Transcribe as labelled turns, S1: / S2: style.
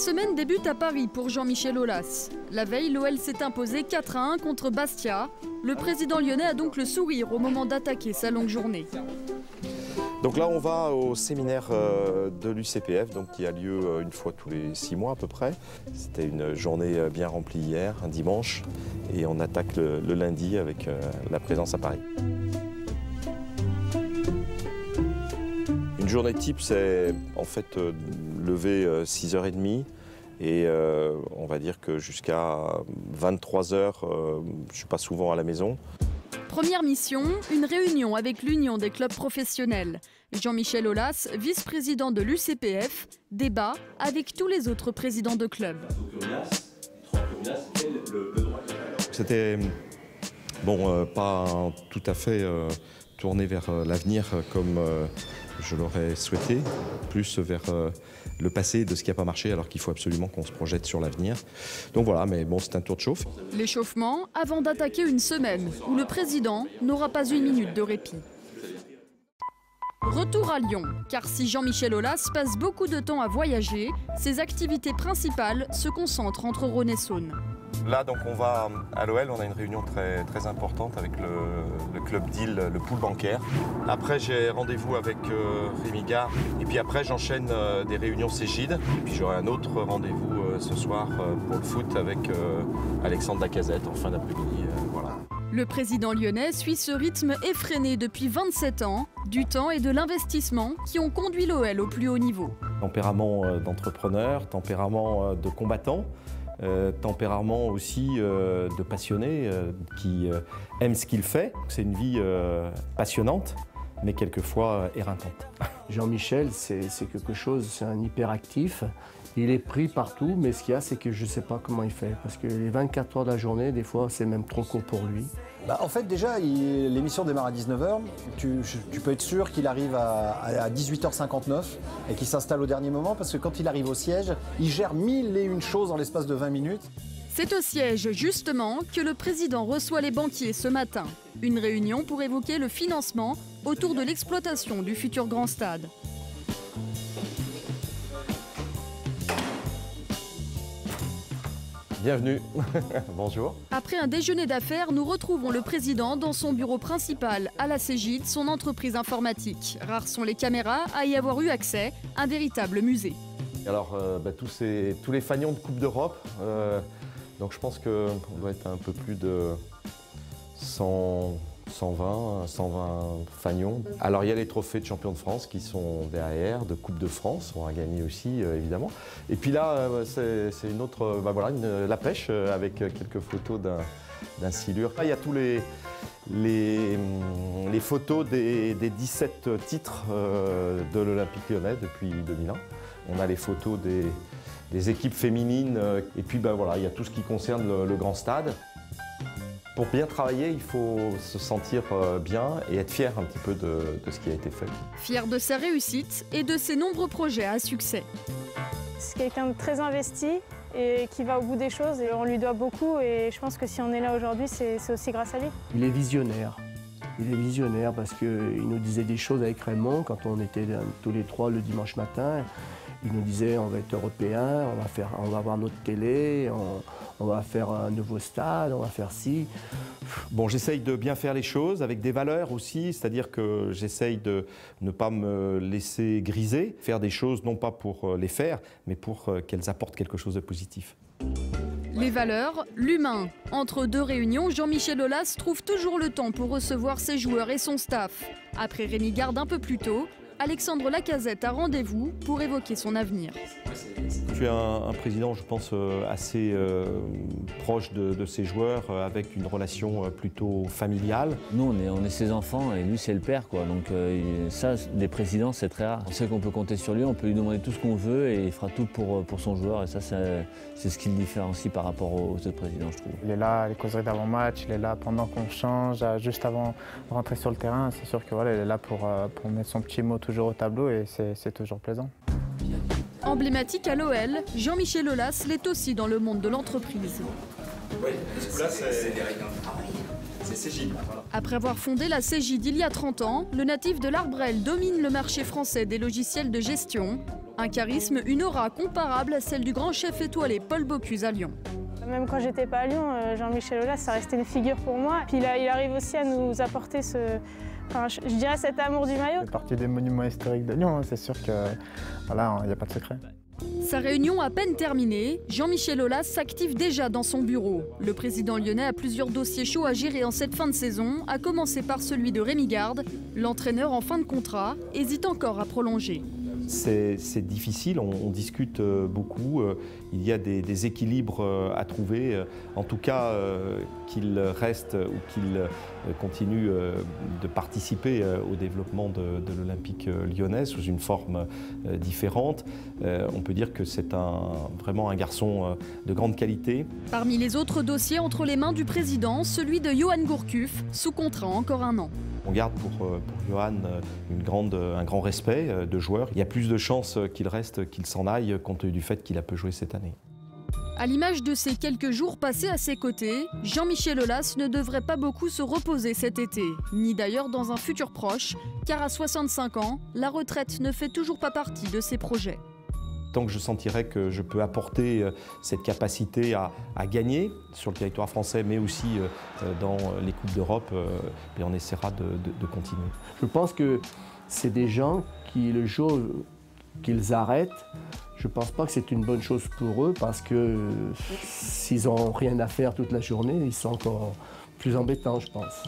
S1: semaine débute à Paris pour Jean-Michel Aulas. La veille, l'OL s'est imposé 4 à 1 contre Bastia. Le président lyonnais a donc le sourire au moment d'attaquer sa longue journée.
S2: Donc là, on va au séminaire euh, de l'UCPF, donc qui a lieu euh, une fois tous les six mois à peu près. C'était une journée euh, bien remplie hier, un dimanche, et on attaque le, le lundi avec la présence à Paris. Une journée type, c'est en fait lever 6h30 et on va dire que jusqu'à 23h, je ne suis pas souvent à la maison.
S1: Première mission, une réunion avec l'Union des clubs professionnels. Jean-Michel Aulas, vice-président de l'UCPF, débat avec tous les autres présidents de clubs.
S2: C'était bon, euh, pas tout à fait euh, tourné vers euh, l'avenir comme je l'aurais souhaité, plus vers le passé de ce qui n'a pas marché, alors qu'il faut absolument qu'on se projette sur l'avenir. Donc voilà, mais bon, c'est un tour de chauffe.
S1: L'échauffement avant d'attaquer une semaine où le président n'aura pas une minute de répit. Retour à Lyon, car si Jean-Michel Aulas passe beaucoup de temps à voyager, ses activités principales se concentrent entre Rhône et Saône.
S2: Là, donc, on va à l'OL, on a une réunion très, très importante avec le, club deal, le pool bancaire. Après, j'ai rendez-vous avec euh, Rémi Gare. Et puis après, j'enchaîne euh, des réunions Cégide. Et puis j'aurai un autre rendez-vous euh, ce soir pour le foot avec Alexandre Lacazette en fin d'après-midi. voilà.
S1: Le président lyonnais suit ce rythme effréné depuis 27 ans, du temps et de l'investissement qui ont conduit l'OL au plus haut niveau.
S2: Tempérament d'entrepreneur, tempérament de combattant. Euh, tempérament aussi euh, de passionné euh, qui aime ce qu'il fait. C'est une vie passionnante, mais quelquefois éreintante.
S3: Jean-Michel, c'est quelque chose, c'est un hyperactif. Il est pris partout, mais ce qu'il y a, c'est que je ne sais pas comment il fait. Parce que les 24 heures de la journée, des fois, c'est même trop court pour lui.
S4: Bah, en fait, déjà, l'émission démarre à 19h. Tu, peux être sûr qu'il arrive à, 18h59 et qu'il s'installe au dernier moment parce que quand il arrive au siège, il gère mille et une choses en l'espace de 20 minutes.
S1: C'est au siège, justement, que le président reçoit les banquiers ce matin. Une réunion pour évoquer le financement autour de l'exploitation du futur grand stade.
S2: Bienvenue. Bonjour.
S1: Après un déjeuner d'affaires, nous retrouvons le président dans son bureau principal à la Cégide, son entreprise informatique. Rares sont les caméras à y avoir eu accès, un véritable musée.
S2: Alors, euh, bah, tous, ces, tous, les fagnons de Coupe d'Europe, euh, donc je pense qu'on doit être un peu plus de 100, 120, 120 fagnons. Alors il y a les trophées de champion de France qui sont derrière, de Coupe de France, on a gagné aussi euh, évidemment. Et puis là, euh, c'est une autre, euh, bah voilà, la pêche avec quelques photos d'un silure. il y a tous les, les, les photos des, 17 titres de l'Olympique lyonnais depuis 2001. On a les photos des, équipes féminines et puis bah, voilà, il y a tout ce qui concerne le grand stade. Pour bien travailler, il faut se sentir euh, bien et être fier un petit peu de, ce qui a été fait.
S1: Fier de sa réussite et de ses nombreux projets à succès.
S5: C'est quelqu'un de très investi et qui va au bout des choses et on lui doit beaucoup et je pense que si on est là aujourd'hui, c'est aussi grâce à lui.
S3: Il est visionnaire. Il est visionnaire parce qu'il nous disait des choses avec Raymond quand on était tous les trois le dimanche matin. Il nous disait on va être européen, on va, faire, on va avoir notre télé, on, va faire un nouveau stade, on va faire ci.
S2: Bon, j'essaye de bien faire les choses avec des valeurs aussi, c'est-à-dire que j'essaye de ne pas me laisser griser, faire des choses non pas pour euh, les faire, mais pour euh, qu'elles apportent quelque chose de positif.
S1: Les valeurs, l'humain. Entre deux réunions, Jean-Michel Aulas trouve toujours le temps pour recevoir ses joueurs et son staff. Après Rémi Garde un peu plus tôt, Alexandre Lacazette a rendez-vous pour évoquer son avenir.
S2: Tu es un, président, je pense, euh, assez euh, proche de, ses joueurs, euh, avec une relation plutôt familiale.
S6: Nous, on est, on est ses enfants et lui, c'est le père. Quoi. Donc ça, des présidents, c'est très rare. On sait qu'on peut compter sur lui, on peut lui demander tout ce qu'on veut et il fera tout pour, pour son joueur. Et ça, c'est ce qui le différencie par rapport aux, autres présidents, je trouve.
S7: Il est là, les causeries d'avant-match, il est là pendant qu'on change, juste avant de rentrer sur le terrain. C'est sûr que voilà, il est là pour, pour mettre son petit mot toujours au tableau et c'est toujours plaisant.
S1: Emblématique à l'OL, Jean-Michel Aulas l'est aussi dans le monde de l'entreprise. Après avoir fondé la Cégide il y a 30 ans, le natif de l'Arbrel domine le marché français des logiciels de gestion. Un charisme, une aura comparable à celle du grand chef étoilé Paul Bocuse à Lyon.
S5: Même quand j'étais pas à Lyon, euh, Jean-Michel Aulas, ça restait une figure pour moi. Puis il arrive aussi à nous apporter ce, enfin, je, je dirais cet amour du maillot.
S7: C'est partie des monuments historiques de Lyon, hein. c'est sûr que voilà, il n'y a pas de secret.
S1: Sa réunion à peine terminée, Jean-Michel Aulas s'active déjà dans son bureau. Le président lyonnais a plusieurs dossiers chauds à gérer en cette fin de saison, à commencer par celui de Rémi Garde. L'entraîneur en fin de contrat hésite encore à prolonger.
S2: C'est difficile, on, discute euh, beaucoup, euh, il y a des, équilibres euh, à trouver. En tout cas, qu'il reste ou qu'il continue de participer au développement de, l'Olympique lyonnais sous une forme différente. On peut dire que c'est vraiment un garçon de grande qualité.
S1: Parmi les autres dossiers entre les mains du président, celui de Johan Gourcuff, sous contrat encore un an.
S2: On garde pour, pour Johan une grande, un grand respect de joueur. Il y a plus de chances qu'il reste qu'il s'en aille compte tenu du fait qu'il a peu joué cette année.
S1: À l'image de ces quelques jours passés à ses côtés, Jean-Michel Aulas ne devrait pas beaucoup se reposer cet été, ni d'ailleurs dans un futur proche, car à 65 ans, la retraite ne fait toujours pas partie de ses projets.
S2: Tant que je sentirai que je peux apporter cette capacité à, gagner sur le territoire français, mais aussi dans les Coupes d'Europe, on essaiera de, de continuer.
S3: Je pense que c'est des gens qui, le jour qu'ils arrêtent, je ne pense pas que c'est une bonne chose pour eux parce que s'ils n'ont rien à faire toute la journée, ils sont encore plus embêtants, je pense.